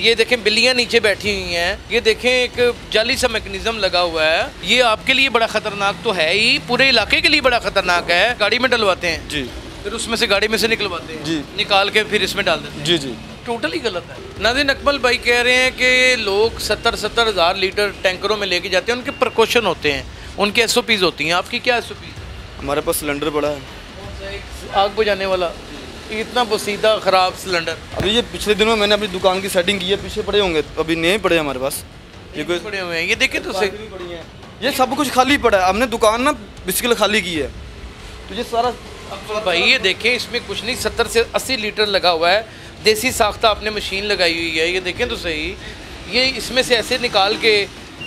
ये देखें बिल्लियाँ नीचे बैठी हुई हैं। ये देखें एक जाली सा मैकेनिज्म लगा हुआ है। ये आपके लिए बड़ा खतरनाक तो है ही पूरे इलाके के लिए बड़ा खतरनाक है। गाड़ी में डलवाते हैं। जी। फिर उसमें से गाड़ी में से निकलवाते हैं। जी। निकाल के फिर इसमें डाल देते हैं। जी जी। टोटली गलत है। नादिन अकमल भाई कह रहे हैं कि लोग सत्तर सत्तर हज़ार लीटर टैंकरों में लेके जाते हैं। उनके प्रकोशन होते हैं। उनके एस होती हैं। आपकी क्या एस हमारे पास सिलेंडर पड़ा है। आग बुझाने वाला? इतना बसीदा ख़राब सिलेंडर अभी ये पिछले दिनों मैंने अपनी दुकान की सेटिंग की है पीछे पड़े होंगे। अभी नहीं पड़े हमारे पास। ये कोई पड़े हुए हैं। ये देखें तो सही। ये सब कुछ खाली पड़ा है। हमने दुकान ना बिस्किल खाली की है। तो ये सारा भाई ये देखें इसमें कुछ नहीं सत्तर से अस्सी लीटर लगा हुआ है। देसी साख्ता आपने मशीन लगाई हुई है। ये देखें तो सही। ये इसमें से ऐसे निकाल के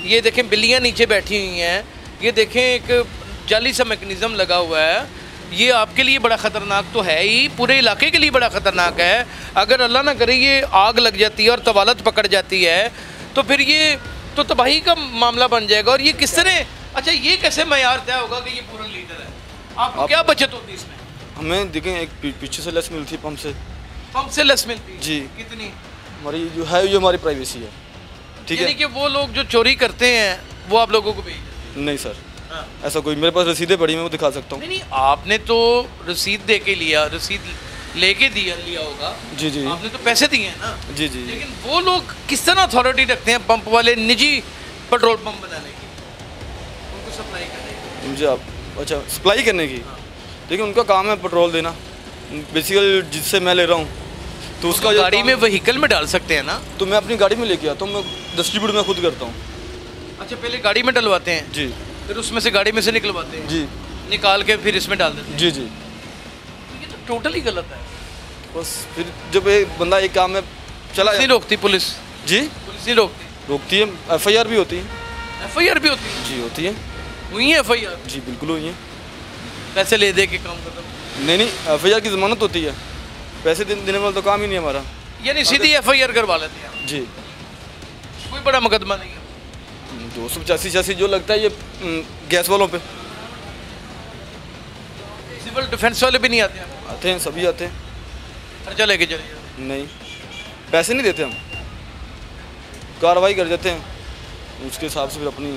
ये देखें बिल्लियाँ नीचे बैठी हुई हैं। ये देखें एक जाली सा मैकेनिज्म लगा हुआ है। ये आपके लिए बड़ा ख़तरनाक तो है ही पूरे इलाके के लिए बड़ा ख़तरनाक है। अगर अल्लाह ना करे ये आग लग जाती है और तवालत पकड़ जाती है तो फिर ये तो तबाही का मामला बन जाएगा। और ये किस तरह अच्छा ये कैसे मैार तय होगा कि ये पूरा लीटर है? आपको आप, क्या बचत होती है इसमें? हमें देखें एक पीछे से लेस मिलती है पंप से। पंप से लेस मिलती? है जी। कितनी? हमारी जो है ये हमारी प्राइवेसी है। ठीक है? कि वो लोग जो चोरी करते हैं वो आप लोगों को भेज नहीं सर। ऐसा कोई मेरे पास रसीदें पड़ी मैं वो दिखा सकता हूँ। नहीं नहीं आपने तो रसीद दे के लिया रसीद लेके दिया लिया होगा। जी जी। आपने तो पैसे दिए हैं ना। जी जी लेकिन वो लोग किस तरह अथॉरिटी रखते हैं पंप वाले निजी पेट्रोल पंप बनाने की? उनको सप्लाई करने की। मुझे आप अच्छा सप्लाई करने की? देखिए उनका काम है पेट्रोल देना। बेसिकली जिससे मैं ले रहा हूँ तो उसका तो गाड़ी में व्हीकल में डाल सकते हैं ना? तो मैं अपनी गाड़ी में लेके आता हूँ मैं डिस्ट्रीब्यूट मैं खुद करता हूँ। अच्छा पहले गाड़ी में डलवाते हैं। जी। फिर उसमें से गाड़ी में से निकलवाते हैं। जी। निकाल के फिर इसमें डाल देते हैं। जी जी। ये तो टोटली गलत है। बस फिर जब एक बंदा एक काम में चला नहीं रोकती पुलिस। जी? पुलिस नहीं रोकती। रोकती है एफ़ आई आर भी होती है। एफ़ आई आर भी होती है? जी होती है। हुई है एफ़ जी बिल्कुल हुई है। पैसे ले दे के काम खत्म नहीं नहीं एफ़ आई आर की ज़मानत होती है। पैसे देने वाला तो काम ही नहीं हमारा। यानी सीधी एफ़ आई आर करवा लेते हैं। जी। कोई बड़ा मुकदमा नहीं है। दो सौ पचासी छियासी जो लगता है ये हम्म, गैस वालों पे। सिविल डिफेंस वाले भी नहीं आते हैं? आते हैं सभी आते हैं। खर्चा लेके चले नहीं। पैसे नहीं देते हम। कार्रवाई कर देते हैं। उसके हिसाब से फिर अपनी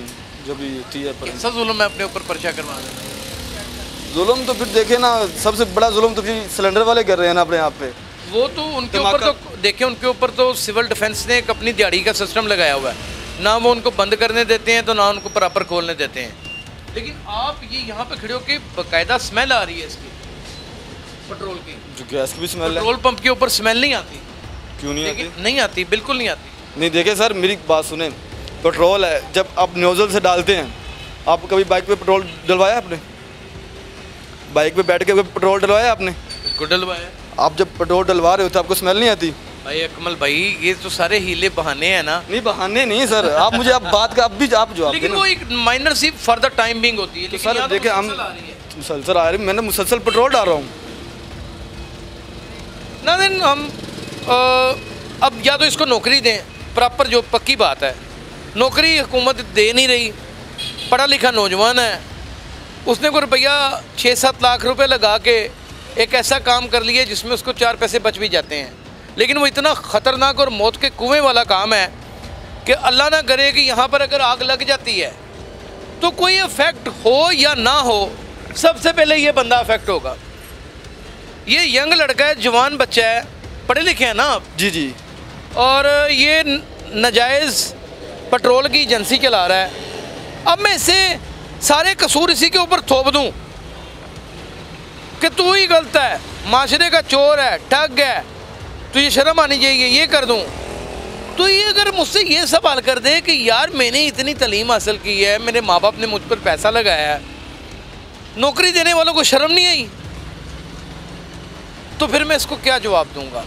जो भी होती है पर जुल्म है अपने ऊपर पर्चा करवा देते हैं जुल्म तो फिर देखे ना सबसे बड़ा जुल्म तो फिर सिलेंडर वाले कर रहे हैं ना अपने आप पे। वो तो उनके ऊपर तो देखें उनके ऊपर तो सिविल डिफेंस ने एक अपनी दिहाड़ी का सिस्टम लगाया हुआ है। ना वो उनको बंद करने देते हैं तो ना उनको प्रॉपर खोलने देते हैं। लेकिन आप ये यहाँ पे खड़े होकर बाकायदा स्मेल आ रही है इसकी पेट्रोल की। जो गैस की भी स्मेल है। पेट्रोल पंप के ऊपर स्मेल नहीं आती। क्यों नहीं आती? नहीं आती बिल्कुल नहीं आती। नहीं देखे सर मेरी बात सुने। पेट्रोल है जब आप नोजल से डालते हैं आप कभी बाइक पे पेट्रोल डलवाया आपने? बाइक पे बैठ के पेट्रोल डलवाया आपने? बिल्कुल डलवाया। आप जब पेट्रोल डलवा रहे हो तो आपको स्मेल नहीं आती? भाई अकमल भाई ये तो सारे हीले बहाने हैं ना। नहीं बहाने नहीं सर। आप मुझे आप बात का अब भी आप जवाब लेकिन वो एक माइनर सी फर्दर टाइम बिंग होती है तो सर तो देखिए हम मुसलसल आ रही आ मैंने मुसलसल पेट्रोल डाल रहा हूँ। ना दिन हम अ, अब या तो इसको नौकरी दें। प्रॉपर जो पक्की बात है। नौकरी हुकूमत दे नहीं रही। पढ़ा लिखा नौजवान है। उसने को रुपया छः सात लाख रुपए लगा के एक ऐसा काम कर लिया जिसमें उसको चार पैसे बच भी जाते हैं। लेकिन वो इतना ख़तरनाक और मौत के कुएँ वाला काम है कि अल्लाह ना करे कि यहाँ पर अगर आग लग जाती है तो कोई इफ़ेक्ट हो या ना हो सबसे पहले ये बंदा अफेक्ट होगा। ये यंग लड़का है जवान बच्चा है पढ़े लिखे हैं ना आप? जी जी। और ये नाजायज़ पेट्रोल की एजेंसी चला रहा है। अब मैं इसे सारे कसूर इसी के ऊपर थोप दूँ कि तू ही गलत है माशरे का चोर है ठग है तुझे शर्म आनी चाहिए, ये कर दूँ। तो ये अगर मुझसे ये सवाल कर दे कि यार मैंने इतनी तलीम हासिल की है, मेरे माँ बाप ने मुझ पर पैसा लगाया है, नौकरी देने वालों को शर्म नहीं आई? तो फिर मैं इसको क्या जवाब दूँगा?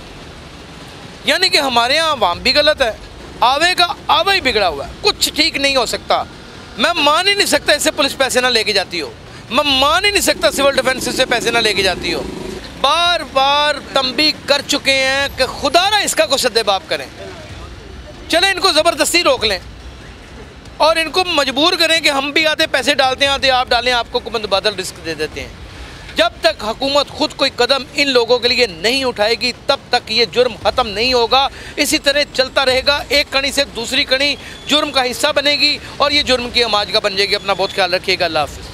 यानी कि हमारे यहाँ आवाम भी गलत है आवे का आवा ही बिगड़ा हुआ है, कुछ ठीक नहीं हो सकता। मैं मान ही नहीं सकता इससे पुलिस पैसे ना लेके जाती हो। मैं मान ही नहीं सकता सिविल डिफेंस इससे पैसे ना लेके जाती हो। बार बार तंबी कर चुके हैं कि खुदा ना इसका को सद्देबाब करें। चले, इनको ज़बरदस्ती रोक लें और इनको मजबूर करें कि हम भी आते पैसे डालते हैं आते आप डालें, आपको बादल रिस्क दे देते हैं। जब तक हुकूमत खुद कोई कदम इन लोगों के लिए नहीं उठाएगी, तब तक ये जुर्म ख़त्म नहीं होगा। इसी तरह चलता रहेगा, एक कड़ी से दूसरी कड़ी जुर्म का हिस्सा बनेगी और ये जुर्म की अमाज का बन जाएगी। अपना बहुत ख्याल रखिएगा, अल्लाह हाफिज़।